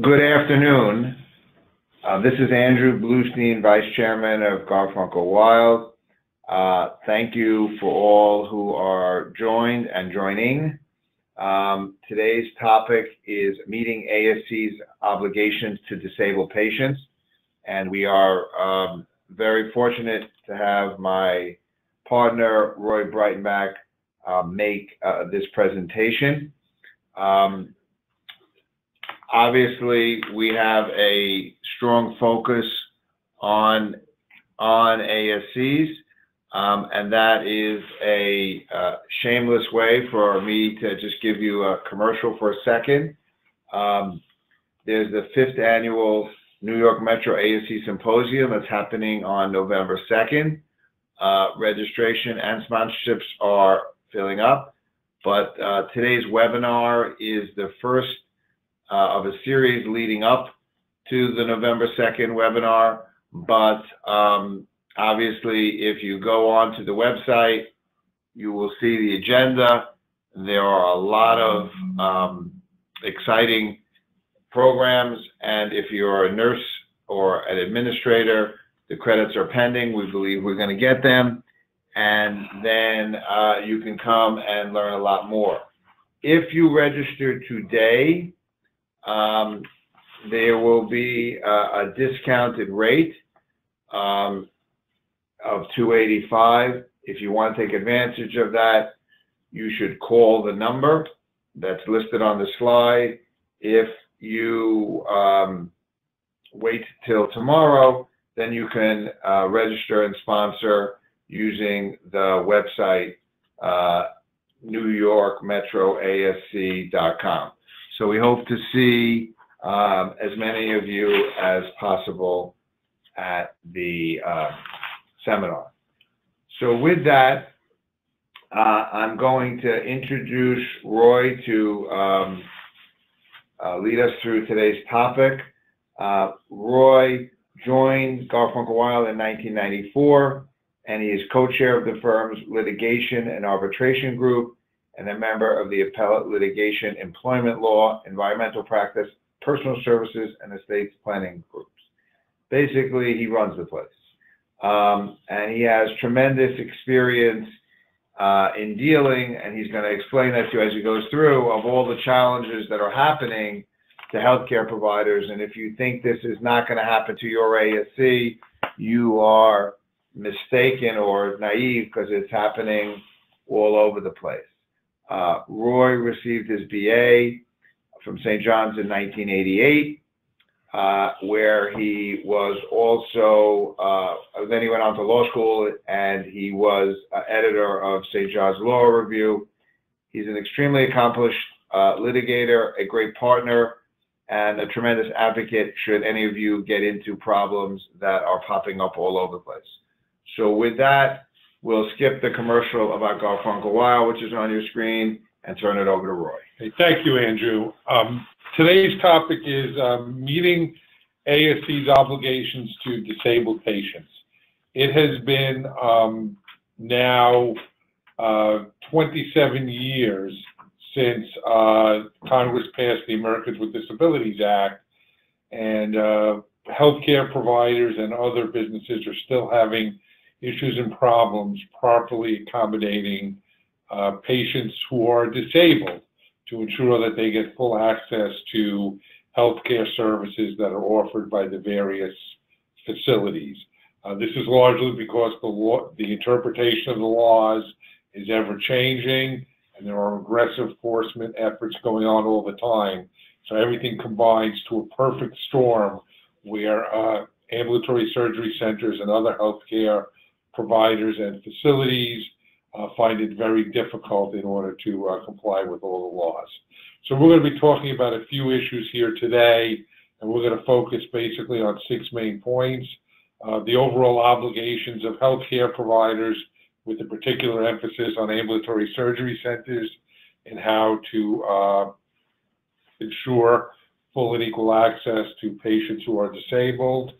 Good afternoon. Uh, this is Andrew Blustein, Vice Chairman of Garfunkel Wild. Uh, thank you for all who are joined and joining. Um, today's topic is meeting ASC's obligations to disabled patients. And we are um, very fortunate to have my partner, Roy Breitenbach, uh, make uh, this presentation. Um, obviously, we have a strong focus on on ASCs, um, and that is a uh, shameless way for me to just give you a commercial for a second. Um, there's the fifth annual New York Metro ASC Symposium that's happening on November 2nd. Uh, registration and sponsorships are filling up, but uh, today's webinar is the first of a series leading up to the November 2nd webinar. But um, obviously, if you go on to the website, you will see the agenda. There are a lot of um, exciting programs. And if you're a nurse or an administrator, the credits are pending. We believe we're going to get them. And then uh, you can come and learn a lot more. If you register today, um, there will be a, a discounted rate um, of 285. If you want to take advantage of that, you should call the number that's listed on the slide. If you um, wait till tomorrow, then you can uh, register and sponsor using the website uh, newyorkmetroasc.com. So we hope to see um, as many of you as possible at the uh, seminar. So with that, uh, I'm going to introduce Roy to um, uh, lead us through today's topic. Uh, Roy joined Garfunkel Wild in 1994, and he is co-chair of the firm's litigation and arbitration group and a member of the appellate litigation, employment law, environmental practice, personal services, and estates planning groups. Basically, he runs the place. Um, and he has tremendous experience uh, in dealing, and he's going to explain that to you as he goes through, of all the challenges that are happening to healthcare providers. And if you think this is not going to happen to your ASC, you are mistaken or naive because it's happening all over the place. Uh, Roy received his BA from St. John's in 1988, uh, where he was also, uh, then he went on to law school and he was uh, editor of St. John's Law Review. He's an extremely accomplished uh, litigator, a great partner, and a tremendous advocate should any of you get into problems that are popping up all over the place. So with that, we'll skip the commercial about Garfunkel Wild, which is on your screen, and turn it over to Roy. Hey, thank you, Andrew. Um, today's topic is um, meeting ASC's obligations to disabled patients. It has been um, now uh, 27 years since uh, Congress passed the Americans with Disabilities Act, and uh, healthcare providers and other businesses are still having issues and problems properly accommodating uh, patients who are disabled to ensure that they get full access to healthcare services that are offered by the various facilities. Uh, this is largely because the law, the interpretation of the laws is ever changing, and there are aggressive enforcement efforts going on all the time. So everything combines to a perfect storm where uh, ambulatory surgery centers and other healthcare providers and facilities uh, find it very difficult in order to uh, comply with all the laws. So we're going to be talking about a few issues here today, and we're going to focus basically on six main points. Uh, the overall obligations of healthcare providers with a particular emphasis on ambulatory surgery centers and how to uh, ensure full and equal access to patients who are disabled,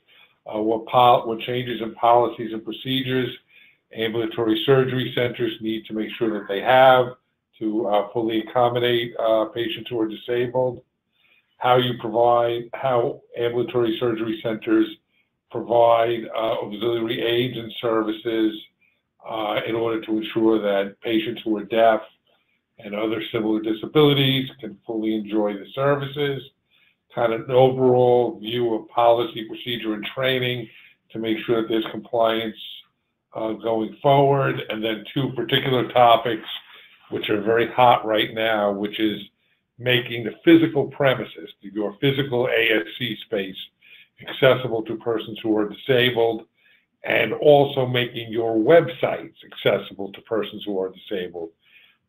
uh, what, what changes in policies and procedures ambulatory surgery centers need to make sure that they have to uh, fully accommodate uh, patients who are disabled, how you provide, how ambulatory surgery centers provide uh, auxiliary aids and services uh, in order to ensure that patients who are deaf and other similar disabilities can fully enjoy the services, kind of an overall view of policy, procedure, and training to make sure that there's compliance uh, going forward, and then two particular topics which are very hot right now, which is making the physical premises, your physical ASC space, accessible to persons who are disabled, and also making your websites accessible to persons who are disabled.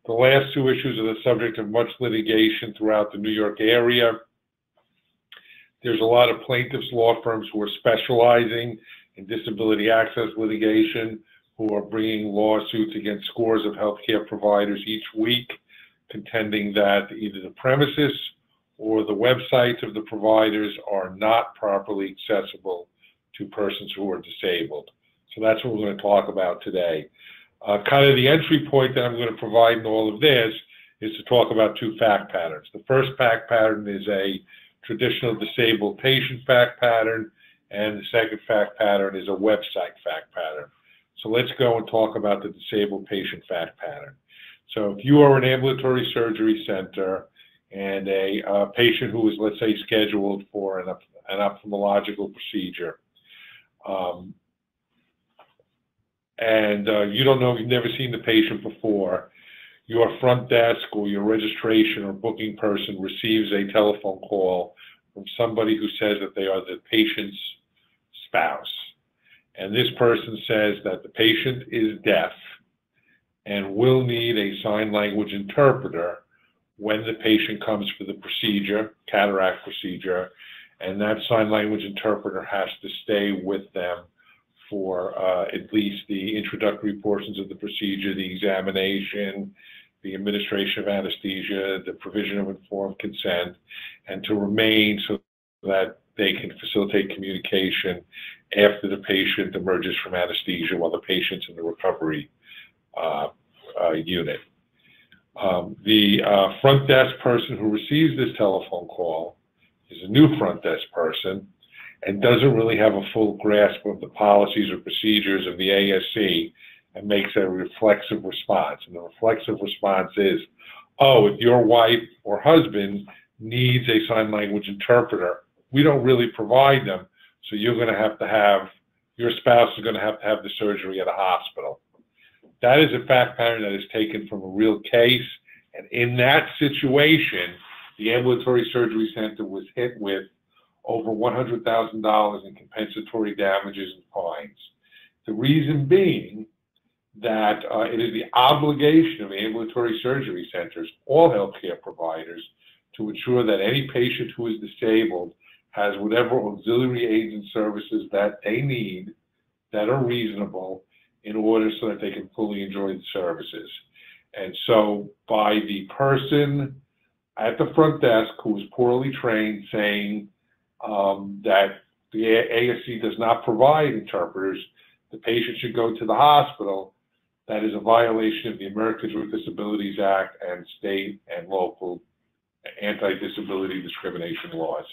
The last two issues are the subject of much litigation throughout the New York area. There's a lot of plaintiffs' law firms who are specializing in disability access litigation, who are bringing lawsuits against scores of healthcare providers each week, contending that either the premises or the websites of the providers are not properly accessible to persons who are disabled. So that's what we're going to talk about today. Uh, kind of the entry point that I'm going to provide in all of this is to talk about two fact patterns. The first fact pattern is a traditional disabled patient fact pattern, and the second fact pattern is a website fact pattern. So let's go and talk about the disabled patient fact pattern. So if you are an ambulatory surgery center and a patient who is, let's say, scheduled for an, an ophthalmological procedure, um, and uh, you don't know, you've never seen the patient before, your front desk or your registration or booking person receives a telephone call from somebody who says that they are the patient's spouse. And this person says that the patient is deaf and will need a sign language interpreter when the patient comes for the procedure, cataract procedure, and that sign language interpreter has to stay with them for uh, at least the introductory portions of the procedure, the examination, the administration of anesthesia, the provision of informed consent, and to remain so that they can facilitate communication after the patient emerges from anesthesia while the patient's in the recovery uh, uh, unit. Um, the uh, front desk person who receives this telephone call is a new front desk person and doesn't really have a full grasp of the policies or procedures of the ASC and makes a reflexive response. And the reflexive response is, oh, if your wife or husband needs a sign language interpreter, we don't really provide them, so you're going to have to have, your spouse is going to have to have the surgery at a hospital. That is a fact pattern that is taken from a real case. And in that situation, the ambulatory surgery center was hit with over $100,000 in compensatory damages and fines. The reason being that uh, it is the obligation of ambulatory surgery centers, all healthcare providers, to ensure that any patient who is disabled has whatever auxiliary aids and services that they need that are reasonable in order so that they can fully enjoy the services. And so by the person at the front desk who is poorly trained saying um, that the ASC does not provide interpreters, the patient should go to the hospital. That is a violation of the Americans with Disabilities Act and state and local anti-disability discrimination laws.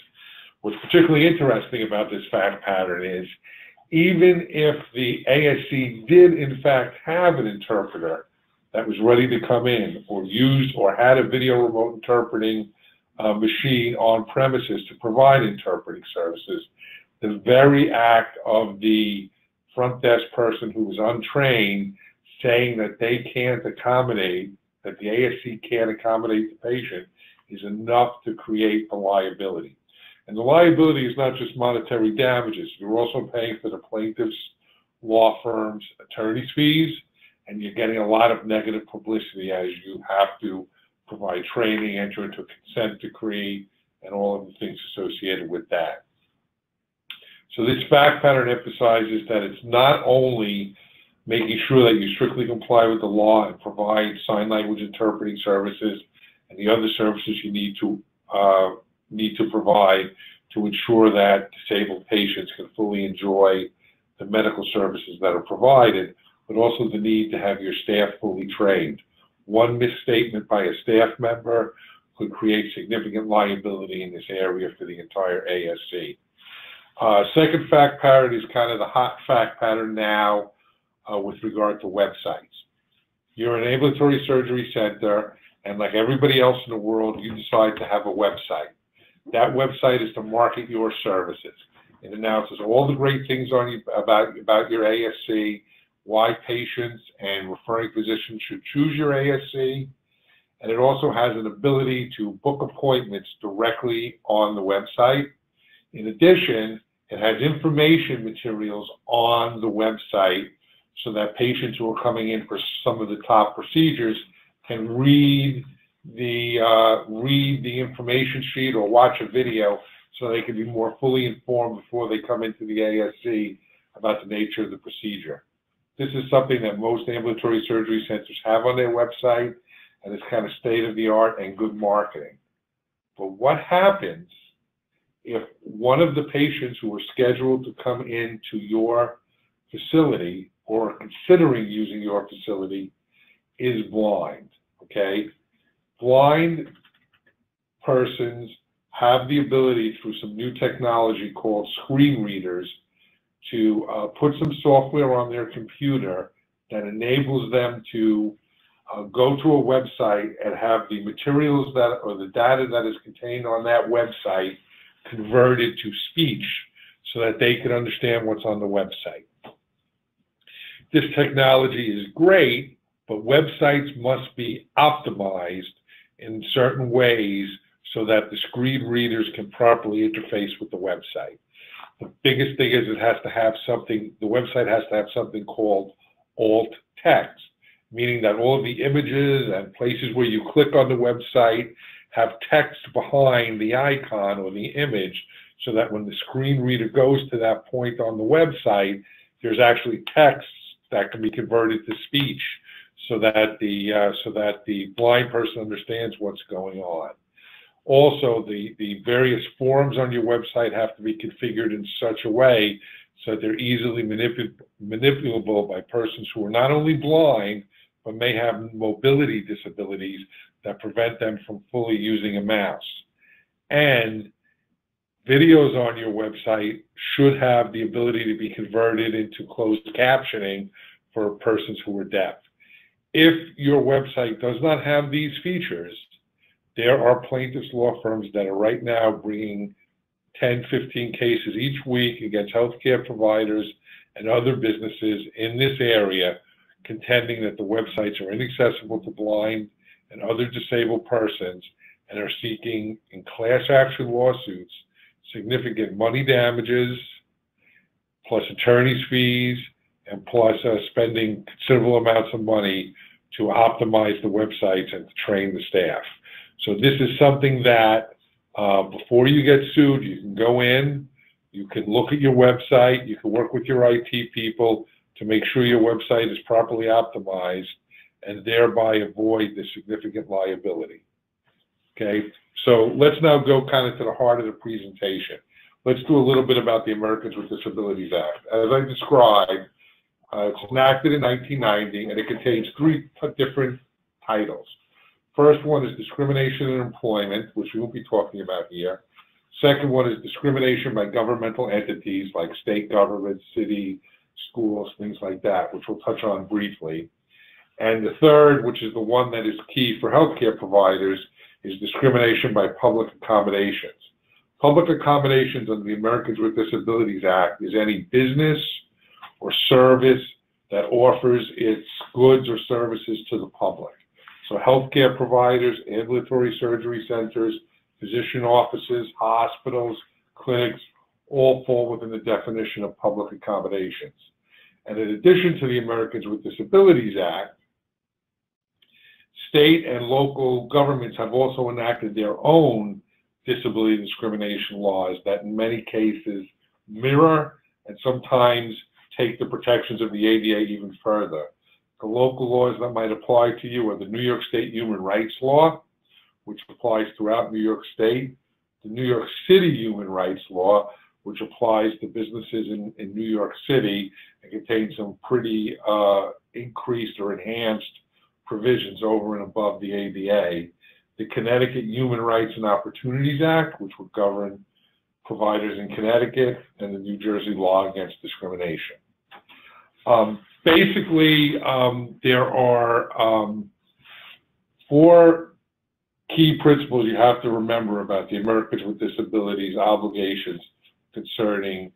What's particularly interesting about this fact pattern is even if the ASC did in fact have an interpreter that was ready to come in or used or had a video remote interpreting uh, machine on premises to provide interpreting services, the very act of the front desk person who was untrained saying that they can't accommodate, that the ASC can't accommodate the patient is enough to create a liability. And the liability is not just monetary damages. You're also paying for the plaintiff's law firm's attorney's fees, and you're getting a lot of negative publicity as you have to provide training, enter into a consent decree, and all of the things associated with that. So this fact pattern emphasizes that it's not only making sure that you strictly comply with the law and provide sign language interpreting services and the other services you need to uh, need to provide to ensure that disabled patients can fully enjoy the medical services that are provided, but also the need to have your staff fully trained. One misstatement by a staff member could create significant liability in this area for the entire ASC. Uh, second fact pattern is kind of the hot fact pattern now uh, with regard to websites. You're an ambulatory surgery center, and like everybody else in the world, you decide to have a website. That website is to market your services. It announces all the great things on you about, about your ASC, why patients and referring physicians should choose your ASC, and it also has an ability to book appointments directly on the website. In addition, it has information materials on the website so that patients who are coming in for some of the top procedures can read the uh, read the information sheet or watch a video so they can be more fully informed before they come into the ASC about the nature of the procedure. This is something that most ambulatory surgery centers have on their website, and it's kind of state of the art and good marketing. But what happens if one of the patients who are scheduled to come into your facility or considering using your facility is blind? Okay, blind persons have the ability through some new technology called screen readers to uh, put some software on their computer that enables them to uh, go to a website and have the materials that or the data that is contained on that website converted to speech so that they can understand what's on the website. This technology is great, but websites must be optimized in certain ways so that the screen readers can properly interface with the website. The biggest thing is it has to have something, the website has to have something called alt text, meaning that all of the images and places where you click on the website have text behind the icon or the image so that when the screen reader goes to that point on the website, there's actually text that can be converted to speech so that the uh, so that the blind person understands what's going on. Also, the, the various forms on your website have to be configured in such a way so that they're easily manipul manipulable by persons who are not only blind, but may have mobility disabilities that prevent them from fully using a mouse. And videos on your website should have the ability to be converted into closed captioning for persons who are deaf. If your website does not have these features, there are plaintiffs' law firms that are right now bringing 10, 15 cases each week against healthcare providers and other businesses in this area, contending that the websites are inaccessible to blind and other disabled persons and are seeking in class action lawsuits significant money damages, plus attorney's fees, and plus uh, spending considerable amounts of money to optimize the websites and to train the staff. So this is something that uh, before you get sued, you can go in, you can look at your website, you can work with your IT people to make sure your website is properly optimized and thereby avoid the significant liability. Okay, so let's now go kind of to the heart of the presentation. Let's do a little bit about the Americans with Disabilities Act. As I described, uh, it's enacted in 1990 and it contains three different titles. First one is discrimination in employment, which we won't be talking about here. Second one is discrimination by governmental entities like state government, city, schools, things like that, which we'll touch on briefly. And the third, which is the one that is key for healthcare providers, is discrimination by public accommodations. Public accommodations under the Americans with Disabilities Act is any business or service that offers its goods or services to the public. So healthcare providers, ambulatory surgery centers, physician offices, hospitals, clinics, all fall within the definition of public accommodations. And in addition to the Americans with Disabilities Act, state and local governments have also enacted their own disability discrimination laws that in many cases mirror and sometimes take the protections of the ADA even further. The local laws that might apply to you are the New York State Human Rights Law, which applies throughout New York State, the New York City Human Rights Law, which applies to businesses in, in New York City and contains some pretty uh, increased or enhanced provisions over and above the ADA. the Connecticut Human Rights and Opportunities Act, which would govern providers in Connecticut, and the New Jersey law against discrimination. Um, basically, um, there are um, four key principles you have to remember about the Americans with Disabilities obligations concerning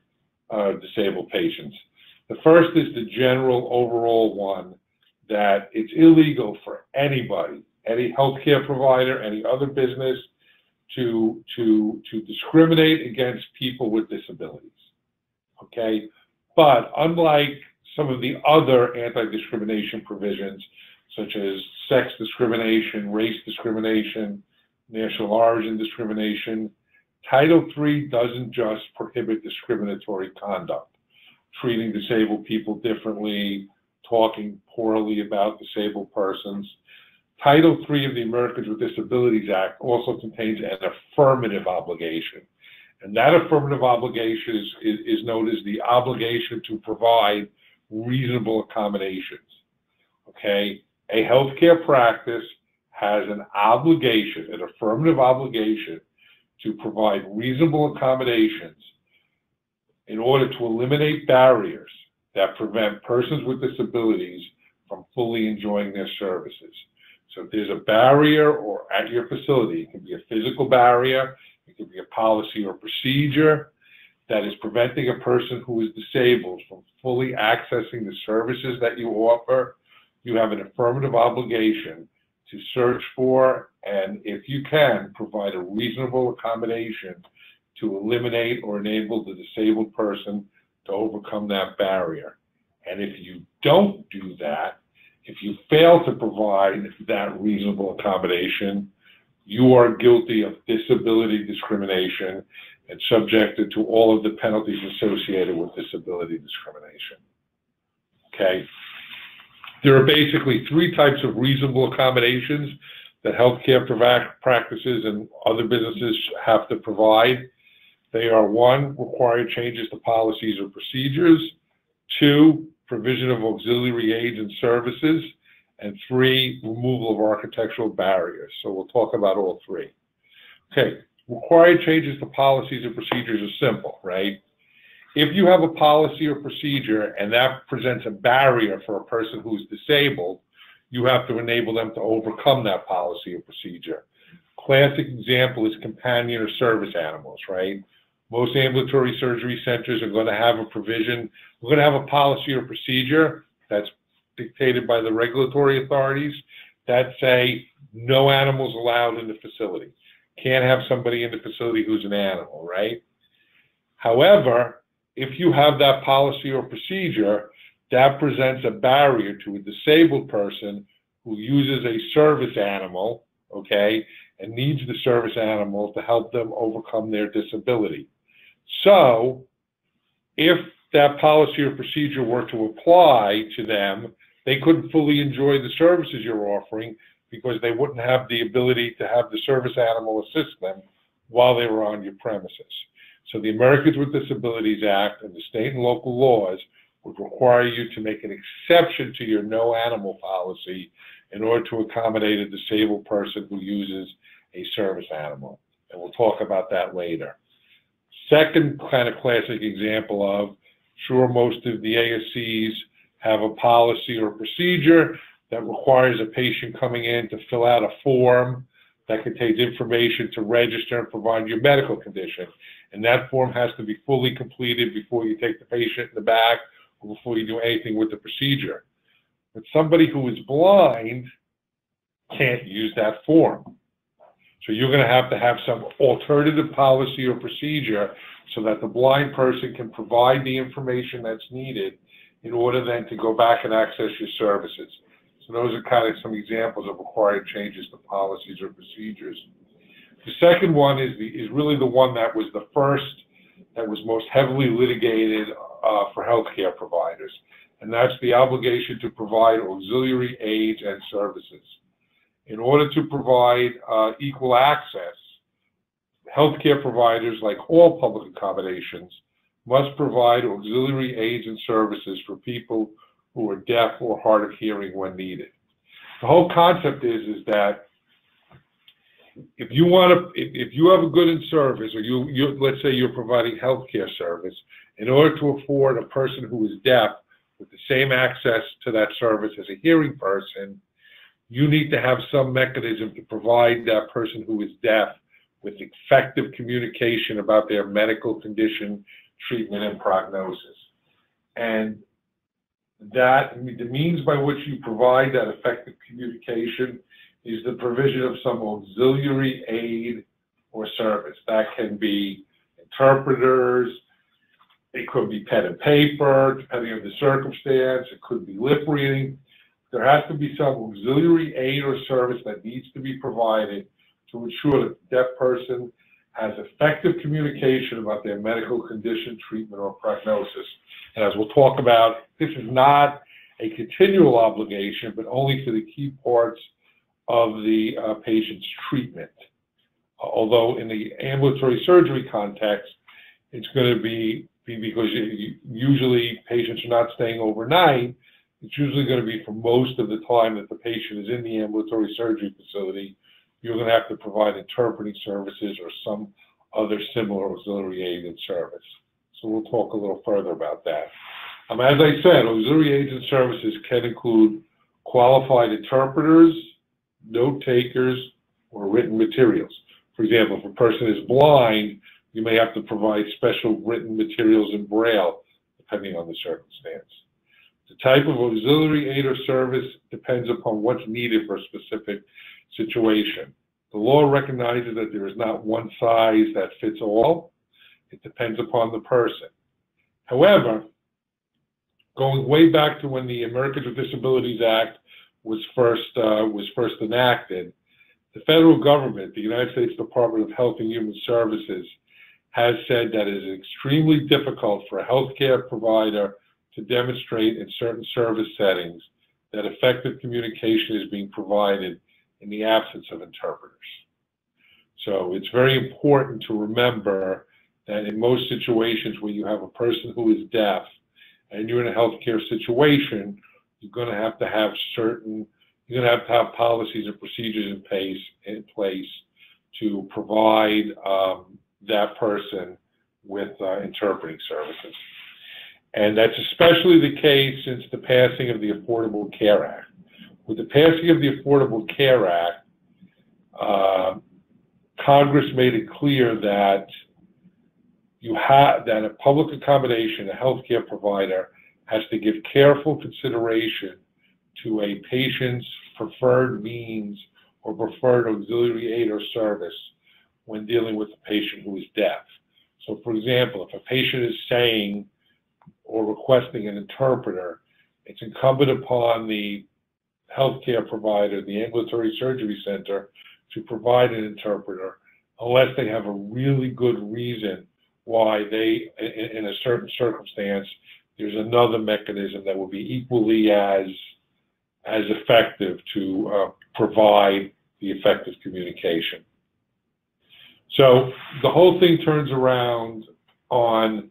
uh, disabled patients. The first is the general overall one that it's illegal for anybody, any healthcare provider, any other business, to to to discriminate against people with disabilities. Okay, but unlike some of the other anti-discrimination provisions, such as sex discrimination, race discrimination, national origin discrimination, Title III doesn't just prohibit discriminatory conduct, treating disabled people differently, talking poorly about disabled persons. Title III of the Americans with Disabilities Act also contains an affirmative obligation. And that affirmative obligation is, is, is known as the obligation to provide reasonable accommodations. Okay? A healthcare practice has an obligation, an affirmative obligation, to provide reasonable accommodations in order to eliminate barriers that prevent persons with disabilities from fully enjoying their services. So if there's a barrier or at your facility, it can be a physical barrier, it can be a policy or procedure that is preventing a person who is disabled from fully accessing the services that you offer, you have an affirmative obligation to search for and, if you can, provide a reasonable accommodation to eliminate or enable the disabled person to overcome that barrier. And if you don't do that, if you fail to provide that reasonable accommodation, you are guilty of disability discrimination and subjected to all of the penalties associated with disability discrimination. Okay? There are basically three types of reasonable accommodations that healthcare practices and other businesses have to provide. They are one, required changes to policies or procedures, two, provision of auxiliary aids and services, and three, removal of architectural barriers. So we'll talk about all three. Okay, required changes to policies and procedures are simple, right? If you have a policy or procedure and that presents a barrier for a person who's disabled, you have to enable them to overcome that policy or procedure. Classic example is companion or service animals, right? Most ambulatory surgery centers are going to have a provision, we're going to have a policy or procedure that's dictated by the regulatory authorities that say no animals allowed in the facility. Can't have somebody in the facility who's an animal, right? However, if you have that policy or procedure, that presents a barrier to a disabled person who uses a service animal, okay, and needs the service animal to help them overcome their disability. So, if that policy or procedure were to apply to them, they couldn't fully enjoy the services you're offering because they wouldn't have the ability to have the service animal assist them while they were on your premises. So the Americans with Disabilities Act and the state and local laws would require you to make an exception to your no animal policy in order to accommodate a disabled person who uses a service animal. And we'll talk about that later. Second kind of classic example of, sure, most of the ASCs have a policy or procedure that requires a patient coming in to fill out a form that contains information to register and provide your medical condition. And that form has to be fully completed before you take the patient in the back or before you do anything with the procedure. But somebody who is blind can't use that form. So you're going to have to have some alternative policy or procedure so that the blind person can provide the information that's needed in order then to go back and access your services. So those are kind of some examples of required changes to policies or procedures. The second one is, the, is really the one that was the first that was most heavily litigated uh, for healthcare providers, and that's the obligation to provide auxiliary aids and services. In order to provide uh, equal access, healthcare providers, like all public accommodations, must provide auxiliary aids and services for people who are deaf or hard of hearing when needed. The whole concept is, is that if you want to, if, you have a good in service, or you, you, let's say you're providing healthcare service, in order to afford a person who is deaf with the same access to that service as a hearing person, you need to have some mechanism to provide that person who is deaf with effective communication about their medical condition, treatment, and prognosis. And that, the means by which you provide that effective communication is the provision of some auxiliary aid or service. That can be interpreters, it could be pen and paper, depending on the circumstance, it could be lip reading. There has to be some auxiliary aid or service that needs to be provided to ensure that the deaf person has effective communication about their medical condition, treatment, or prognosis. And as we'll talk about, this is not a continual obligation, but only for the key parts of the uh, patient's treatment. Although in the ambulatory surgery context, it's going to be, be because you, usually patients are not staying overnight. It's usually going to be for most of the time that the patient is in the ambulatory surgery facility. You're going to have to provide interpreting services or some other similar auxiliary aid and service. So we'll talk a little further about that. Um, as I said, auxiliary aids and services can include qualified interpreters, note takers, or written materials. For example, if a person is blind, you may have to provide special written materials in Braille, depending on the circumstance. The type of auxiliary aid or service depends upon what's needed for a specific situation. The law recognizes that there is not one size that fits all. It depends upon the person. However, going way back to when the Americans with Disabilities Act was first uh, was first enacted, the federal government, the United States Department of Health and Human Services, has said that it is extremely difficult for a healthcare provider to demonstrate in certain service settings that effective communication is being provided in the absence of interpreters. So it's very important to remember that in most situations where you have a person who is deaf and you're in a healthcare situation, you're going to have to have certain, you're going to have to have policies and procedures in place, in place to provide um, that person with uh, interpreting services. And that's especially the case since the passing of the Affordable Care Act. With the passing of the Affordable Care Act, uh, Congress made it clear that you have that a public accommodation, a healthcare provider, has to give careful consideration to a patient's preferred means or preferred auxiliary aid or service when dealing with a patient who is deaf. So, for example, if a patient is saying or requesting an interpreter, it's incumbent upon the healthcare provider, the ambulatory surgery center, to provide an interpreter unless they have a really good reason why they, in, in a certain circumstance, there's another mechanism that will be equally as as effective to uh, provide the effective communication. So the whole thing turns around on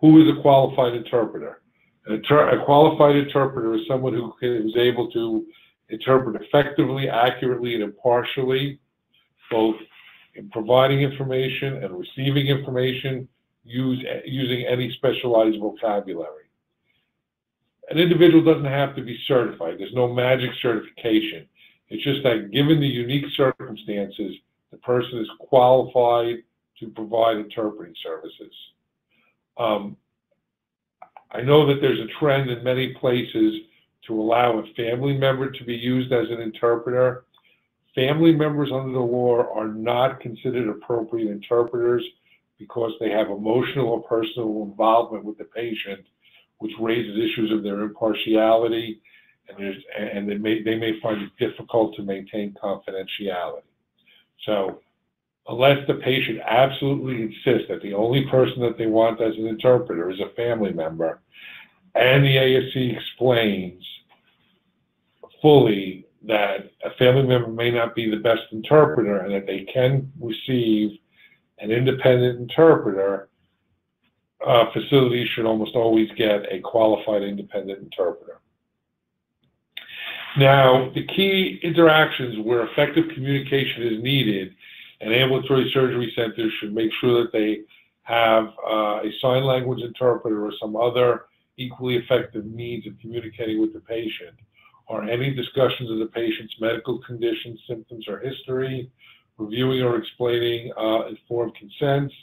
who is a qualified interpreter. Inter a qualified interpreter is someone who is able to interpret effectively, accurately, and impartially, both in providing information and receiving information use, using any specialized vocabulary. An individual doesn't have to be certified. There's no magic certification. It's just that given the unique circumstances, the person is qualified to provide interpreting services. Um, I know that there's a trend in many places to allow a family member to be used as an interpreter. Family members under the law are not considered appropriate interpreters because they have emotional or personal involvement with the patient, which raises issues of their impartiality, and, and they, may, they may find it difficult to maintain confidentiality. So unless the patient absolutely insists that the only person that they want as an interpreter is a family member, and the ASC explains fully that a family member may not be the best interpreter and that they can receive an independent interpreter, uh, facilities should almost always get a qualified independent interpreter. Now, the key interactions where effective communication is needed, and ambulatory surgery centers should make sure that they have uh, a sign language interpreter or some other equally effective means of communicating with the patient, or any discussions of the patient's medical conditions, symptoms, or history, reviewing or explaining uh, informed consents,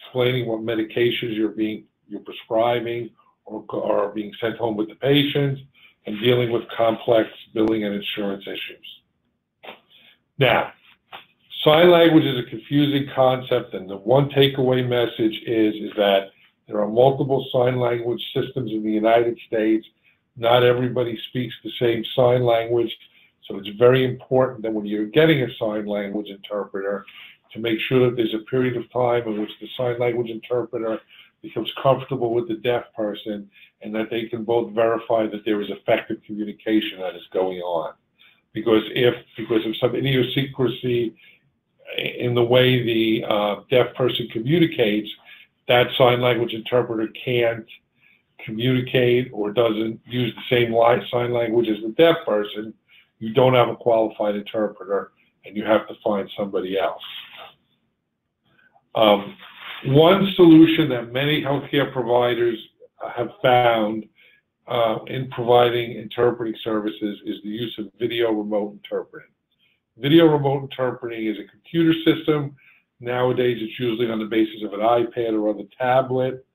explaining what medications you're being you're prescribing or are being sent home with the patient, and dealing with complex billing and insurance issues. Now, sign language is a confusing concept, and the one takeaway message is, is that there are multiple sign language systems in the United States. Not everybody speaks the same sign language, so it's very important that when you're getting a sign language interpreter, to make sure that there's a period of time in which the sign language interpreter becomes comfortable with the deaf person and that they can both verify that there is effective communication that is going on. Because if because of some idiosyncrasy in the way the uh, deaf person communicates, that sign language interpreter can't communicate or doesn't use the same sign language as the deaf person, you don't have a qualified interpreter and you have to find somebody else. Um, one solution that many healthcare providers have found uh, in providing interpreting services is the use of video remote interpreting. Video remote interpreting is a computer system. Nowadays, it's usually on the basis of an iPad or on the tablet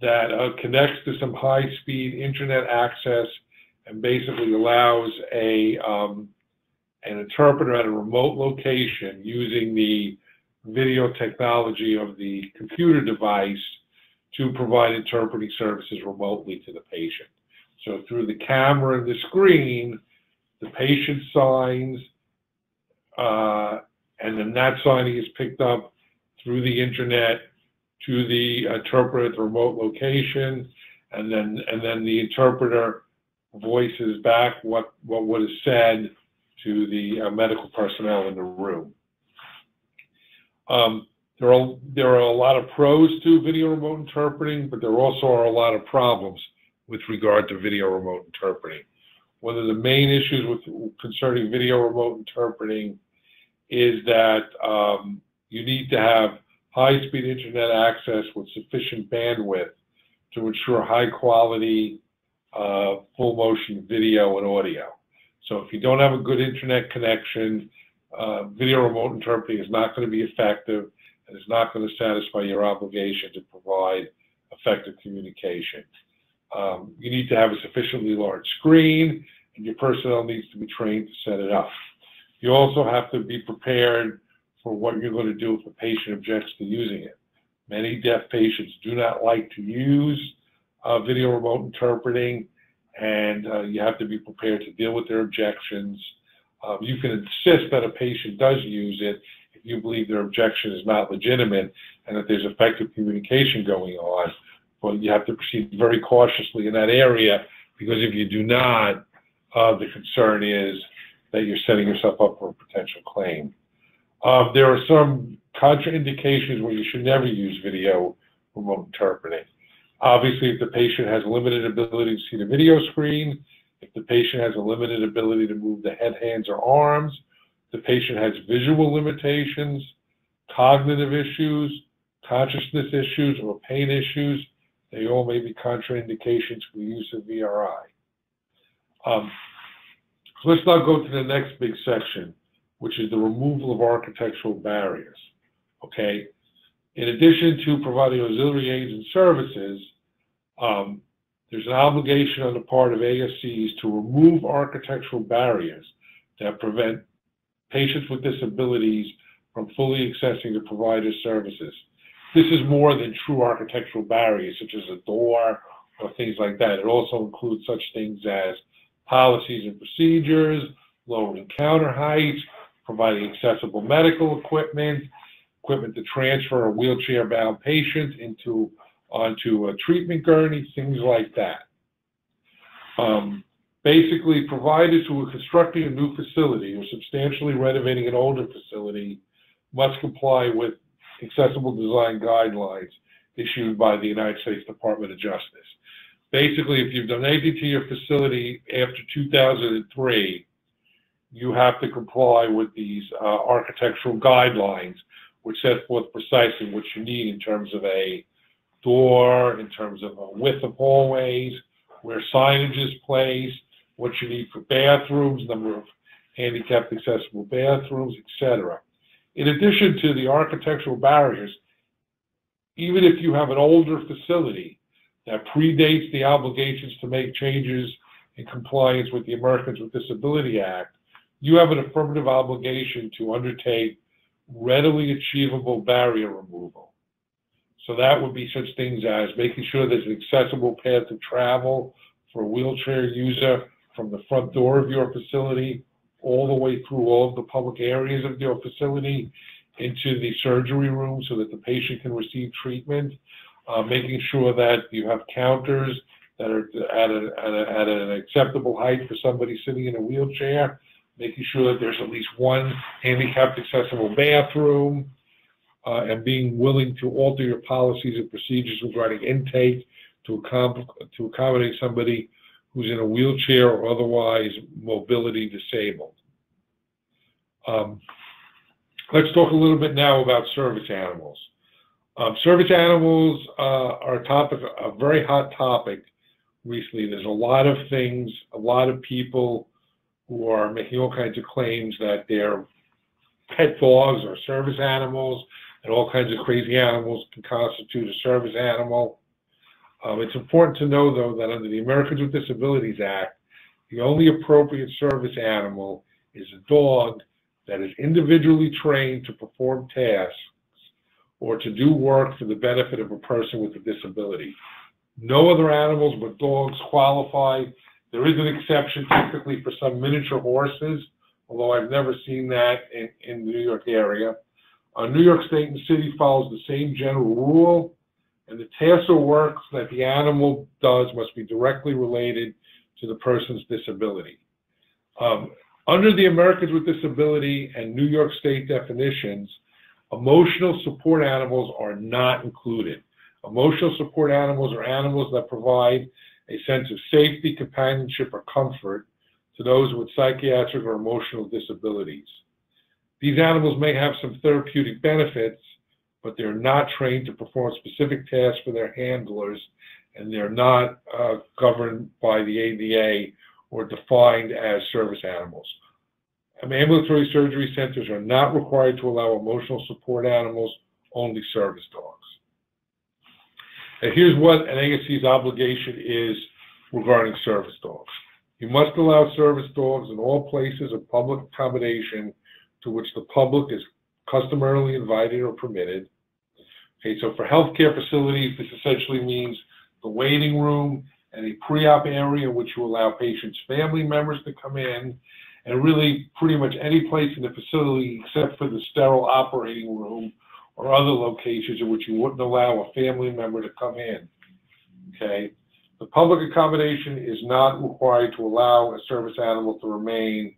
that uh, connects to some high-speed internet access and basically allows a um, an interpreter at a remote location using the video technology of the computer device to provide interpreting services remotely to the patient. So through the camera and the screen, the patient signs, uh, and then that signing is picked up through the internet to the interpreter at the remote location, and then and then the interpreter voices back what what was said to the uh, medical personnel in the room. Um, there are there are a lot of pros to video remote interpreting, but there also are a lot of problems with regard to video remote interpreting. One of the main issues with concerning video remote interpreting is that um, you need to have high-speed internet access with sufficient bandwidth to ensure high quality uh, full motion video and audio. So if you don't have a good internet connection, uh, video remote interpreting is not going to be effective and is not going to satisfy your obligation to provide effective communication. Um, you need to have a sufficiently large screen, and your personnel needs to be trained to set it up. You also have to be prepared for what you're going to do if a patient objects to using it. Many deaf patients do not like to use uh, video remote interpreting, and uh, you have to be prepared to deal with their objections um, you can insist that a patient does use it if you believe their objection is not legitimate and that there's effective communication going on. But you have to proceed very cautiously in that area because if you do not, uh, the concern is that you're setting yourself up for a potential claim. Um, there are some contraindications where you should never use video remote interpreting. Obviously, if the patient has limited ability to see the video screen, if the patient has a limited ability to move the head, hands, or arms, the patient has visual limitations, cognitive issues, consciousness issues, or pain issues, they all may be contraindications for use of VRI. Um, so let's now go to the next big section, which is the removal of architectural barriers. Okay, in addition to providing auxiliary aids and services, um, there's an obligation on the part of ASCs to remove architectural barriers that prevent patients with disabilities from fully accessing the provider's services. This is more than true architectural barriers, such as a door or things like that. It also includes such things as policies and procedures, lowering counter heights, providing accessible medical equipment, equipment to transfer a wheelchair-bound patient into onto a treatment gurney, things like that. Um, basically, providers who are constructing a new facility or substantially renovating an older facility must comply with accessible design guidelines issued by the United States Department of Justice. basically, if you've donated to your facility after 2003, you have to comply with these uh, architectural guidelines, which set forth precisely what you need in terms of a door, in terms of a width of hallways, where signage is placed, what you need for bathrooms, number of handicapped accessible bathrooms, etc. In addition to the architectural barriers, even if you have an older facility that predates the obligations to make changes in compliance with the Americans with Disability Act, you have an affirmative obligation to undertake readily achievable barrier removal. So that would be such things as making sure there's an accessible path of travel for a wheelchair user from the front door of your facility all the way through all of the public areas of your facility into the surgery room so that the patient can receive treatment, uh, making sure that you have counters that are at, a, at, a, at an acceptable height for somebody sitting in a wheelchair, making sure that there's at least one handicapped accessible bathroom, uh, and being willing to alter your policies and procedures regarding intake to, to accommodate somebody who's in a wheelchair or otherwise mobility disabled. Um, let's talk a little bit now about service animals. Um, service animals uh, are a topic, a very hot topic recently. There's a lot of things, a lot of people who are making all kinds of claims that their pet dogs are service animals, and all kinds of crazy animals can constitute a service animal. Um, it's important to know, though, that under the Americans with Disabilities Act, the only appropriate service animal is a dog that is individually trained to perform tasks or to do work for the benefit of a person with a disability. No other animals but dogs qualify. There is an exception typically for some miniature horses, although I've never seen that in, in the New York area. Uh, New York State and City follows the same general rule, and the tasks or work that the animal does must be directly related to the person's disability. Um, under the Americans with Disability and New York State definitions, emotional support animals are not included. Emotional support animals are animals that provide a sense of safety, companionship, or comfort to those with psychiatric or emotional disabilities. These animals may have some therapeutic benefits, but they're not trained to perform specific tasks for their handlers, and they're not uh, governed by the ADA or defined as service animals. Ambulatory surgery centers are not required to allow emotional support animals, only service dogs. And here's what an ASC's obligation is regarding service dogs. You must allow service dogs in all places of public accommodation to which the public is customarily invited or permitted. Okay, so for healthcare facilities, this essentially means the waiting room and a pre-op area in which you allow patients' family members to come in, and really pretty much any place in the facility except for the sterile operating room or other locations in which you wouldn't allow a family member to come in. Okay? The public accommodation is not required to allow a service animal to remain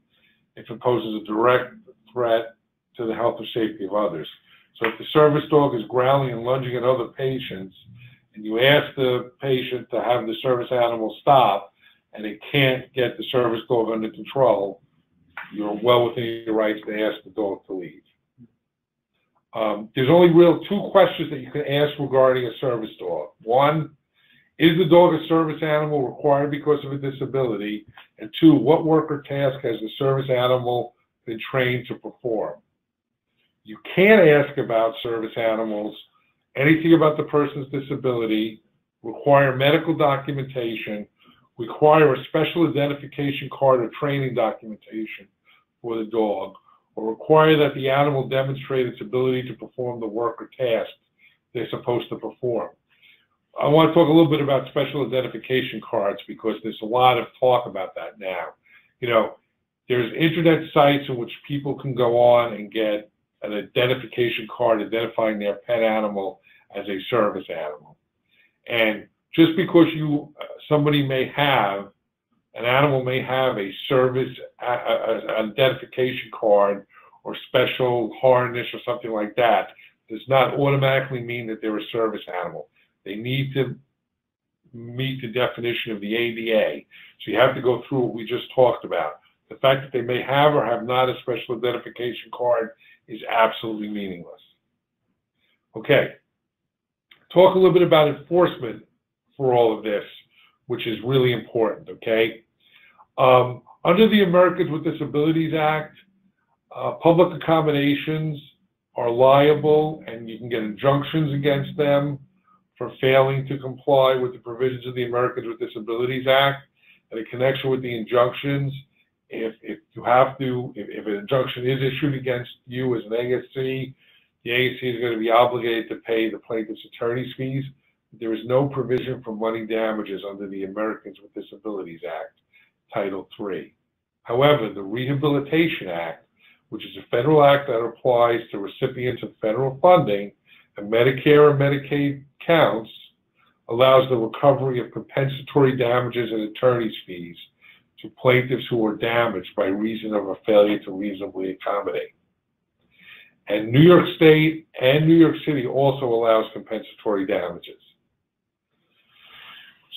if it poses a direct threat to the health or safety of others. So if the service dog is growling and lunging at other patients, and you ask the patient to have the service animal stop, and it can't get the service dog under control, you're well within your rights to ask the dog to leave. Um, there's only real two questions that you can ask regarding a service dog. One, is the dog a service animal required because of a disability? And two, what work or task has the service animal been trained to perform. You can't ask about service animals, anything about the person's disability, require medical documentation, require a special identification card or training documentation for the dog, or require that the animal demonstrate its ability to perform the work or task they're supposed to perform. I want to talk a little bit about special identification cards because there's a lot of talk about that now. You know, there's internet sites in which people can go on and get an identification card identifying their pet animal as a service animal. And just because you somebody may have an animal may have a service a, a, identification card or special harness or something like that does not automatically mean that they're a service animal. They need to meet the definition of the ADA. So you have to go through what we just talked about. The fact that they may have or have not a special identification card is absolutely meaningless. Okay. Talk a little bit about enforcement for all of this, which is really important, okay? Um, under the Americans with Disabilities Act, uh, public accommodations are liable and you can get injunctions against them for failing to comply with the provisions of the Americans with Disabilities Act. And in connection with the injunctions, if, if you have to, if, if an injunction is issued against you as an ASC, the ASC is going to be obligated to pay the plaintiff's attorney's fees. There is no provision for money damages under the Americans with Disabilities Act, Title III. However, the Rehabilitation Act, which is a federal act that applies to recipients of federal funding and Medicare and Medicaid counts, allows the recovery of compensatory damages and attorney's fees to plaintiffs who were damaged by reason of a failure to reasonably accommodate. And New York State and New York City also allows compensatory damages.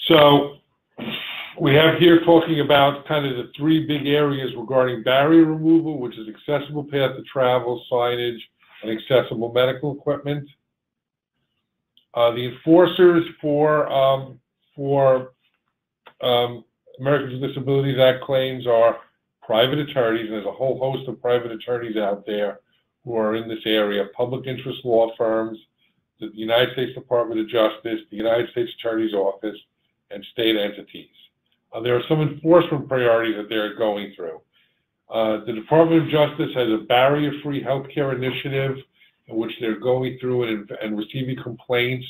So we have here talking about kind of the three big areas regarding barrier removal, which is accessible path to travel, signage, and accessible medical equipment. Uh, the enforcers for um, for um, Americans with Disabilities Act claims are private attorneys, and there's a whole host of private attorneys out there who are in this area, public interest law firms, the United States Department of Justice, the United States Attorney's Office, and state entities. Uh, there are some enforcement priorities that they're going through. Uh, the Department of Justice has a barrier-free healthcare initiative in which they're going through and, and receiving complaints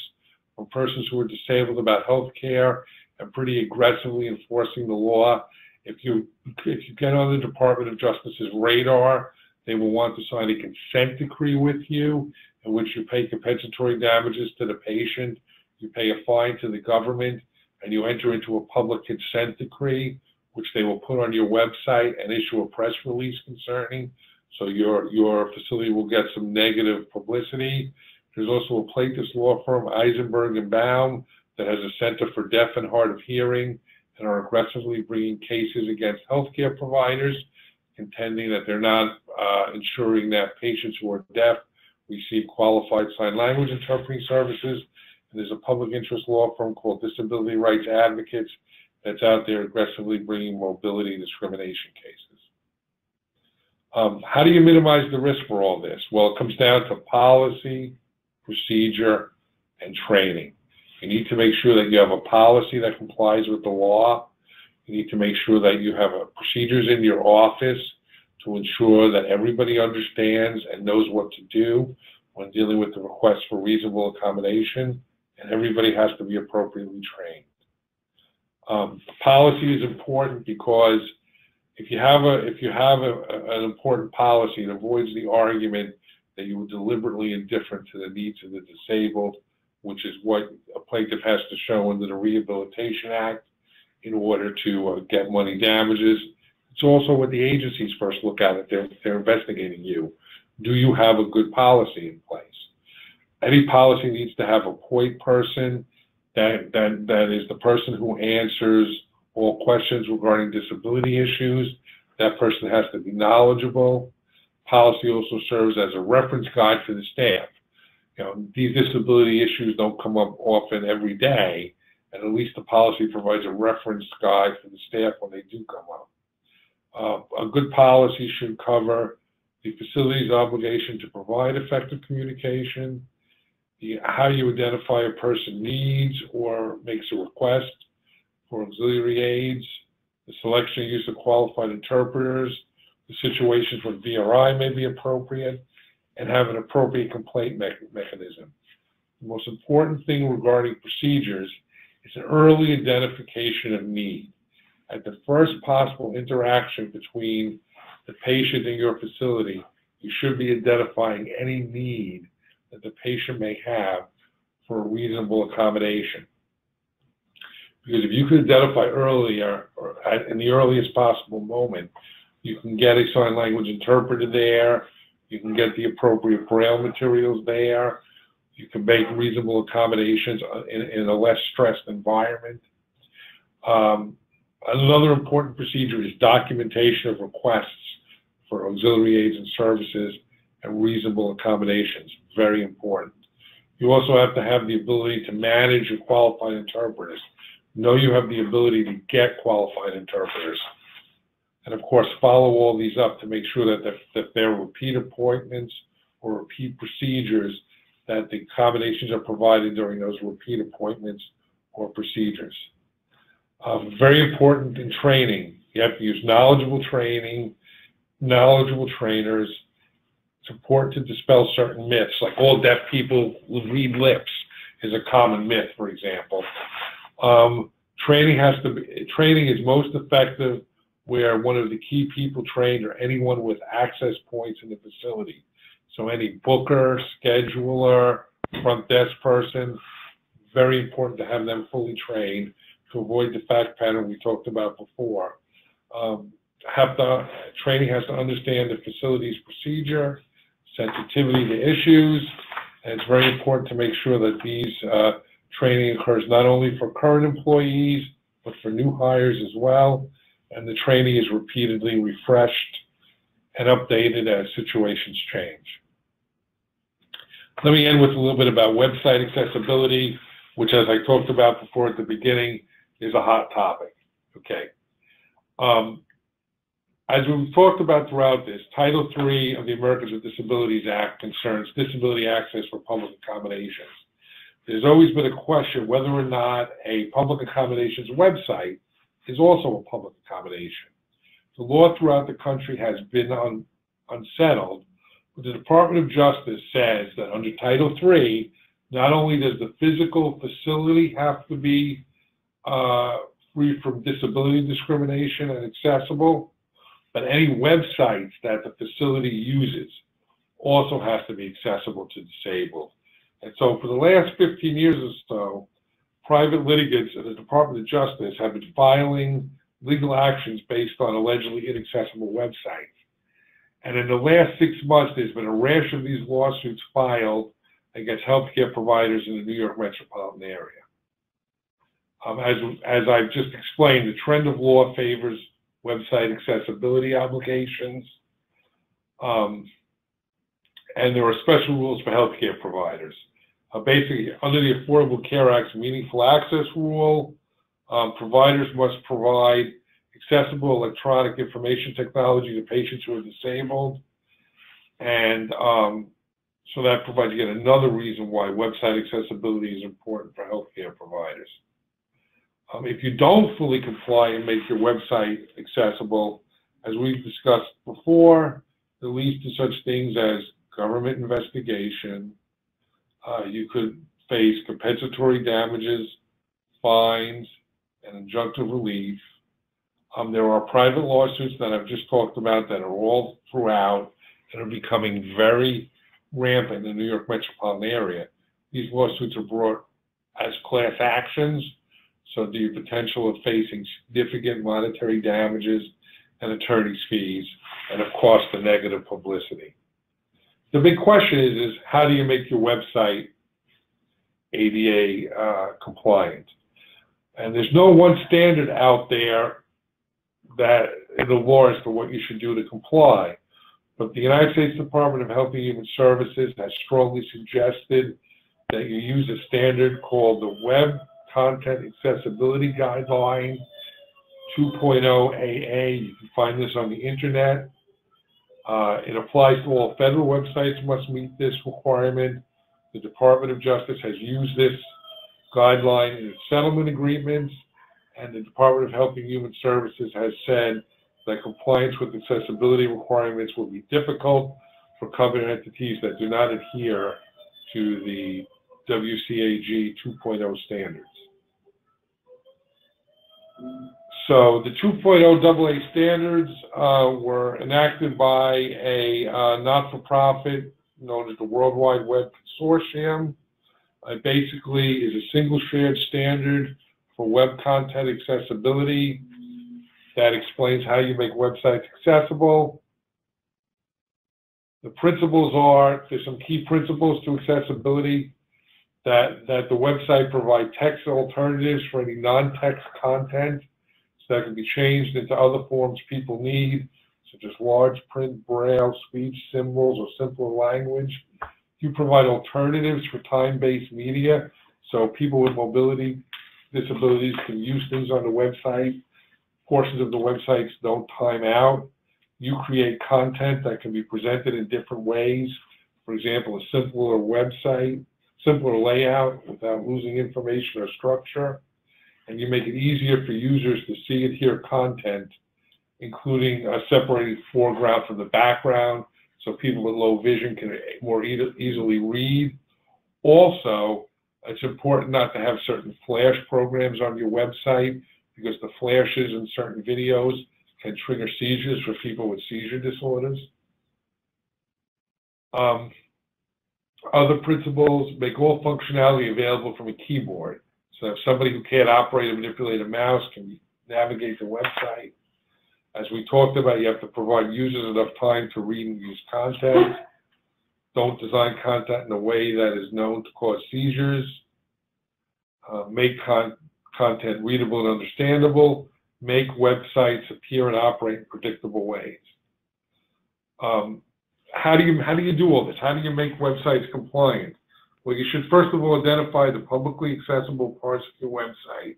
from persons who are disabled about healthcare and pretty aggressively enforcing the law. If you if you get on the Department of Justice's radar, they will want to sign a consent decree with you in which you pay compensatory damages to the patient, you pay a fine to the government, and you enter into a public consent decree, which they will put on your website and issue a press release concerning. So your your facility will get some negative publicity. There's also a plaintiff's law firm, Eisenberg and Baum, that has a Center for Deaf and Hard of Hearing and are aggressively bringing cases against healthcare providers, contending that they're not uh, ensuring that patients who are deaf receive qualified sign language interpreting services. And there's a public interest law firm called Disability Rights Advocates that's out there aggressively bringing mobility discrimination cases. Um, how do you minimize the risk for all this? Well, it comes down to policy, procedure, and training. You need to make sure that you have a policy that complies with the law. You need to make sure that you have procedures in your office to ensure that everybody understands and knows what to do when dealing with the request for reasonable accommodation, and everybody has to be appropriately trained. Um, policy is important because if you have a if you have a, a, an important policy, it avoids the argument that you were deliberately indifferent to the needs of the disabled which is what a plaintiff has to show under the Rehabilitation Act in order to uh, get money damages. It's also what the agencies first look at if they're, they're investigating you. Do you have a good policy in place? Any policy needs to have a point person that, that, that is the person who answers all questions regarding disability issues. That person has to be knowledgeable. Policy also serves as a reference guide for the staff you know, these disability issues don't come up often every day, and at least the policy provides a reference guide for the staff when they do come up. Uh, a good policy should cover the facility's obligation to provide effective communication, the, how you identify a person needs or makes a request for auxiliary aids, the selection and use of qualified interpreters, the situations when VRI may be appropriate, and have an appropriate complaint me mechanism. The most important thing regarding procedures is an early identification of need. At the first possible interaction between the patient and your facility, you should be identifying any need that the patient may have for a reasonable accommodation. Because if you can identify earlier, uh, or in the earliest possible moment, you can get a sign language interpreter there, you can get the appropriate braille materials there. You can make reasonable accommodations uh, in, in a less stressed environment. Um, another important procedure is documentation of requests for auxiliary aids and services and reasonable accommodations. Very important. You also have to have the ability to manage your qualified interpreters. Know you have the ability to get qualified interpreters. And of course, follow all these up to make sure that, that, that there are repeat appointments or repeat procedures that the accommodations are provided during those repeat appointments or procedures. Um, very important in training. You have to use knowledgeable training, knowledgeable trainers. It's important to dispel certain myths, like all deaf people read lips is a common myth, for example. Um, training has to be, training is most effective where one of the key people trained or anyone with access points in the facility so any booker, scheduler, front desk person, very important to have them fully trained to avoid the fact pattern we talked about before. Um, have the training has to understand the facility's procedure, sensitivity to issues, and it's very important to make sure that these uh, training occurs not only for current employees, but for new hires as well. And the training is repeatedly refreshed and updated as situations change. Let me end with a little bit about website accessibility, which as I talked about before at the beginning, is a hot topic. Okay. Um, as we've talked about throughout this, Title III of the Americans with Disabilities Act concerns disability access for public accommodations. There's always been a question whether or not a public accommodations website is also a public accommodation. The law throughout the country has been un, unsettled the Department of Justice says that under Title III, not only does the physical facility have to be uh, free from disability discrimination and accessible, but any websites that the facility uses also has to be accessible to disabled. And so for the last 15 years or so, private litigants at the Department of Justice have been filing legal actions based on allegedly inaccessible websites. And in the last six months, there's been a rash of these lawsuits filed against healthcare providers in the New York metropolitan area. Um, as, as I've just explained, the trend of law favors website accessibility obligations. Um, and there are special rules for healthcare providers. Uh, basically, under the Affordable Care Act's Meaningful Access Rule, um, providers must provide accessible electronic information technology to patients who are disabled. And um, so that provides yet another reason why website accessibility is important for healthcare providers. Um, if you don't fully comply and make your website accessible, as we've discussed before, it leads to such things as government investigation. Uh, you could face compensatory damages, fines, and injunctive relief. Um, there are private lawsuits that I've just talked about that are all throughout and are becoming very rampant in the New York metropolitan area. These lawsuits are brought as class actions, so the potential of facing significant monetary damages and attorney's fees, and of course the negative publicity. The big question is, is how do you make your website ADA uh, compliant? And there's no one standard out there that in the law what you should do to comply. But the United States Department of Health and Human Services has strongly suggested that you use a standard called the Web Content Accessibility Guideline 2.0 AA. You can find this on the internet. Uh, it applies to all federal websites must meet this requirement. The Department of Justice has used this guideline in its settlement agreements and the Department of Health and Human Services has said that compliance with accessibility requirements will be difficult for covered entities that do not adhere to the WCAG 2.0 standards. So the 2.0 AA standards uh, were enacted by a uh, not-for-profit known as the World Wide Web Consortium. It basically is a single shared standard for web content accessibility that explains how you make websites accessible. The principles are, there's some key principles to accessibility. that, that the website provide text alternatives for any non-text content that can be changed into other forms people need, such as large print, braille, speech, symbols, or simpler language. You provide alternatives for time-based media, so people with mobility disabilities can use things on the website. Portions of the websites don't time out. You create content that can be presented in different ways. For example, a simpler website, simpler layout without losing information or structure. And you make it easier for users to see and hear content, including uh, separating foreground from the background so people with low vision can more e easily read. Also, it's important not to have certain flash programs on your website because the flashes in certain videos can trigger seizures for people with seizure disorders. Um, other principles make all functionality available from a keyboard. So if somebody who can't operate or manipulate a mouse can navigate the website. As we talked about, you have to provide users enough time to read and use content. Don't design content in a way that is known to cause seizures. Uh, make con content readable and understandable. Make websites appear and operate in predictable ways. Um, how do you how do you do all this? How do you make websites compliant? Well, you should first of all identify the publicly accessible parts of your website.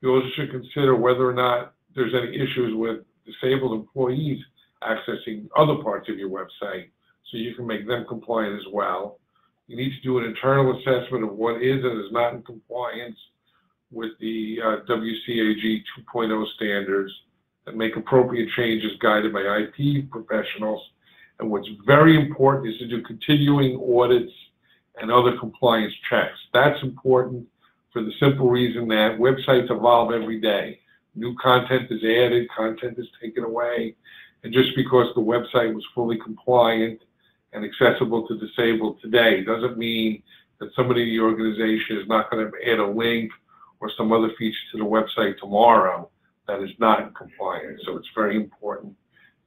You also should consider whether or not there's any issues with disabled employees accessing other parts of your website so you can make them compliant as well. You need to do an internal assessment of what is and is not in compliance with the uh, WCAG 2.0 standards and make appropriate changes guided by IT professionals. And what's very important is to do continuing audits and other compliance checks. That's important for the simple reason that websites evolve every day. New content is added, content is taken away, and just because the website was fully compliant and accessible to disabled today doesn't mean that somebody in the organization is not going to add a link or some other feature to the website tomorrow that is not compliant. So it's very important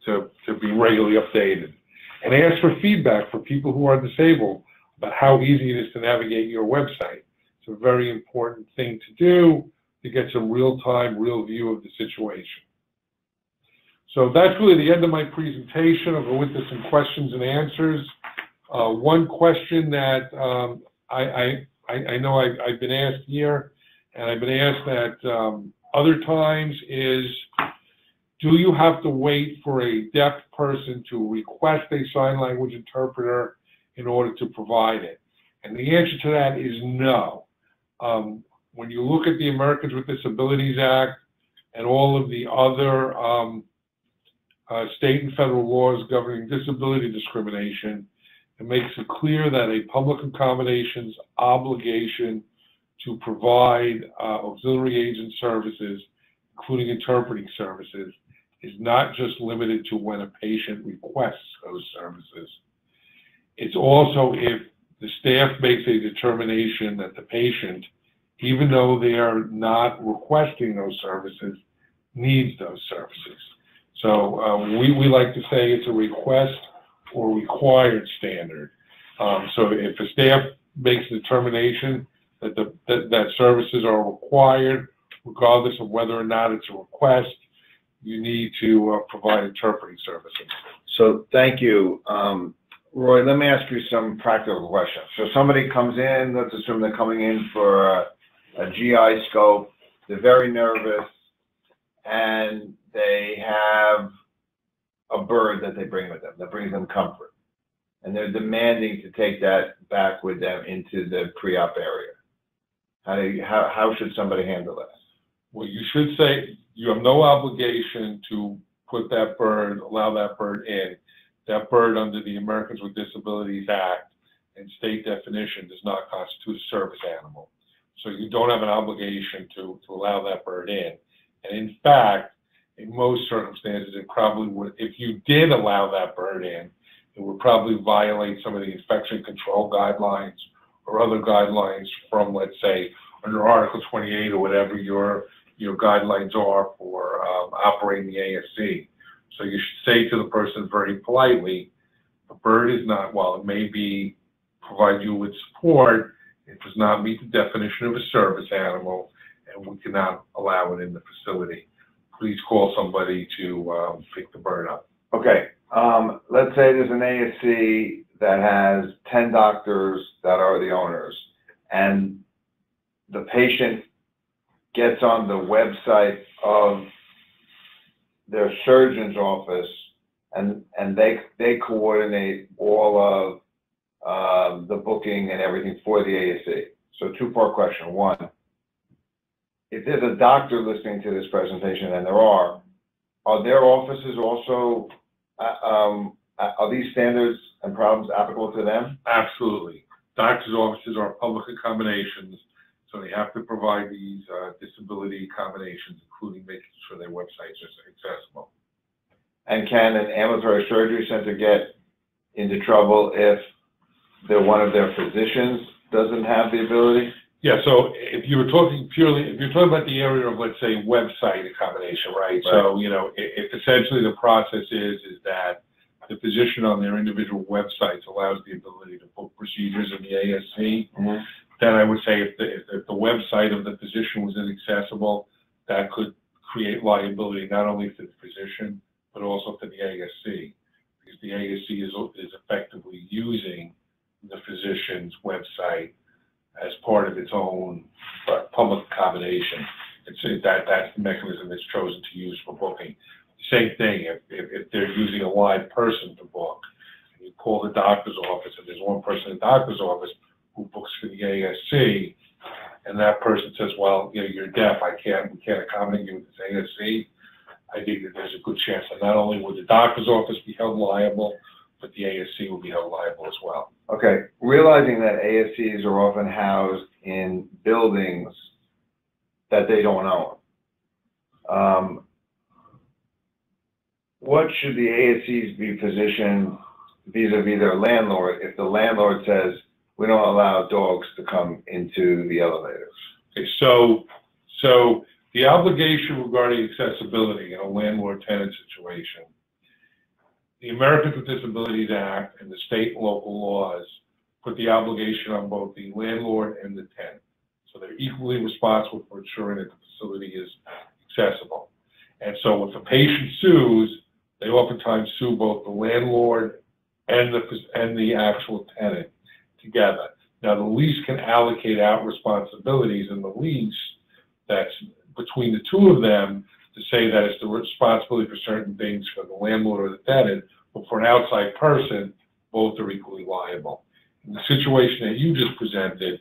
to, to be regularly updated. And ask for feedback for people who are disabled about how easy it is to navigate your website. It's a very important thing to do to get some real-time, real view of the situation. So that's really the end of my presentation. I'll go into some questions and answers. Uh, one question that um, I, I, I, know I've, I've, been asked here, and I've been asked at um, other times is, do you have to wait for a deaf person to request a sign language interpreter in order to provide it? And the answer to that is no. Um, when you look at the Americans with Disabilities Act and all of the other um, uh, state and federal laws governing disability discrimination, it makes it clear that a public accommodations obligation to provide uh, auxiliary agent services, including interpreting services, is not just limited to when a patient requests those services. It's also if the staff makes a determination that the patient, even though they are not requesting those services, needs those services. So um, we, we like to say it's a request or required standard. Um, so if a staff makes a determination that, the, that, that services are required, regardless of whether or not it's a request, you need to uh, provide interpreting services. So thank you. Um, Roy, let me ask you some practical questions. So somebody comes in, let's assume they're coming in for a, a GI scope, they're very nervous, and they have a bird that they bring with them that brings them comfort. And they're demanding to take that back with them into the pre-op area. How, do you, how, how should somebody handle that? Well, you should say you have no obligation to put that bird, allow that bird in. That bird under the Americans with Disabilities Act and state definition does not constitute a service animal. So you don't have an obligation to, to allow that bird in. And in fact, in most circumstances, it probably would, if you did allow that bird in, it would probably violate some of the infection control guidelines or other guidelines from, let's say, under Article 28 or whatever your your guidelines are for um, operating the ASC. So you should say to the person very politely, the bird is not, while it may be provide you with support, It does not meet the definition of a service animal, and we cannot allow it in the facility. Please call somebody to, um, pick the bird up. Okay, um, let's say there's an ASC that has ten doctors that are the owners, and the patient gets on the website of their surgeon's office, and, and they, they coordinate all of, um, the booking and everything for the ASC. So two-part question. One, if there's a doctor listening to this presentation, and there are, are their offices also uh, um, uh, are these standards and problems applicable to them? Absolutely. Doctor's offices are public accommodations, so they have to provide these, uh, disability accommodations, including making sure their websites are accessible. And can an ambulatory surgery center get into trouble if they're one of their physicians doesn't have the ability? Yeah, so if you were talking purely, if you're talking about the area of, let's say, website accommodation, right? So, you know, if essentially the process is, is that the physician on their individual websites allows the ability to book procedures in the ASC, then I would say if the, if the- website of the physician was inaccessible, that could create liability not only for the physician, but also for the ASC. Because the ASC is, is effectively using the physician's website as part of its own uh, public accommodation. It's, that, that's the mechanism it's chosen to use for booking. Same thing, if, if, if they're using a live person to book, you call the doctor's office, and there's one person in the doctor's office who books for the ASC, and that person says, well, you know, you're deaf, I can't, we can't accommodate you with this ASC, I think that there's a good chance that not only would the doctor's office be held liable, but the ASC will be held liable as well. Okay, realizing that ASCs are often housed in buildings that they don't own. Um, what should the ASCs be positioned vis-à-vis their landlord if the landlord says, we don't allow dogs to come into the elevators? Okay, so, so the obligation regarding accessibility in a landlord-tenant situation, the Americans with Disabilities Act and the state and local laws put the obligation on both the landlord and the tenant. So they're equally responsible for ensuring that the facility is accessible. And so if a patient sues, they oftentimes sue both the landlord and the, and the actual tenant together. Now, the lease can allocate out responsibilities in the lease that's between the two of them to say that it's the responsibility for certain things for the landlord or the tenant, but for an outside person, both are equally liable. In the situation that you just presented,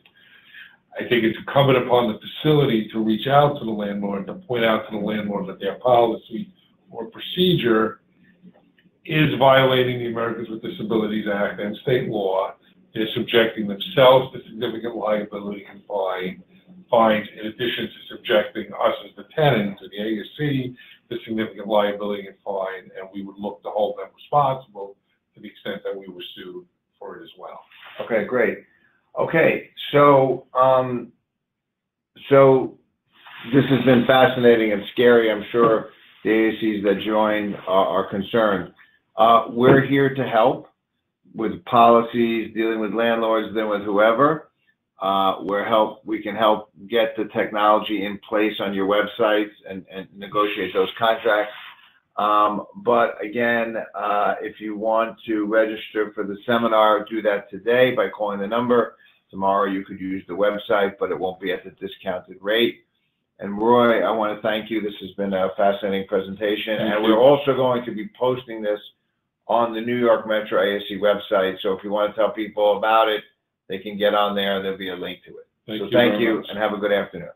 I think it's incumbent upon the facility to reach out to the landlord, to point out to the landlord that their policy or procedure is violating the Americans with Disabilities Act and state law. They're subjecting themselves to significant liability and fine, fines in addition to subjecting us as the tenant to the ASC to significant liability and fine, and we would look to hold them responsible to the extent that we were sued for it as well. Okay, great. Okay, so, um, so this has been fascinating and scary. I'm sure the AACs that join are, are concerned. Uh, we're here to help with policies, dealing with landlords, dealing with whoever. Uh, we're help, we can help get the technology in place on your websites and, and negotiate those contracts. Um, but again, uh, if you want to register for the seminar, do that today by calling the number. Tomorrow you could use the website, but it won't be at the discounted rate. And Roy, I want to thank you. This has been a fascinating presentation. Thank And you. we're also going to be posting this on the New York Metro ASC website. So if you want to tell people about it, they can get on there. There'll be a link to it. So very thank you much. and have a good afternoon.